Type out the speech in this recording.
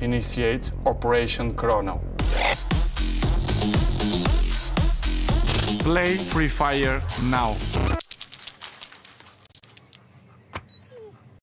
Initiate Operation Chrono. Play Free Fire now.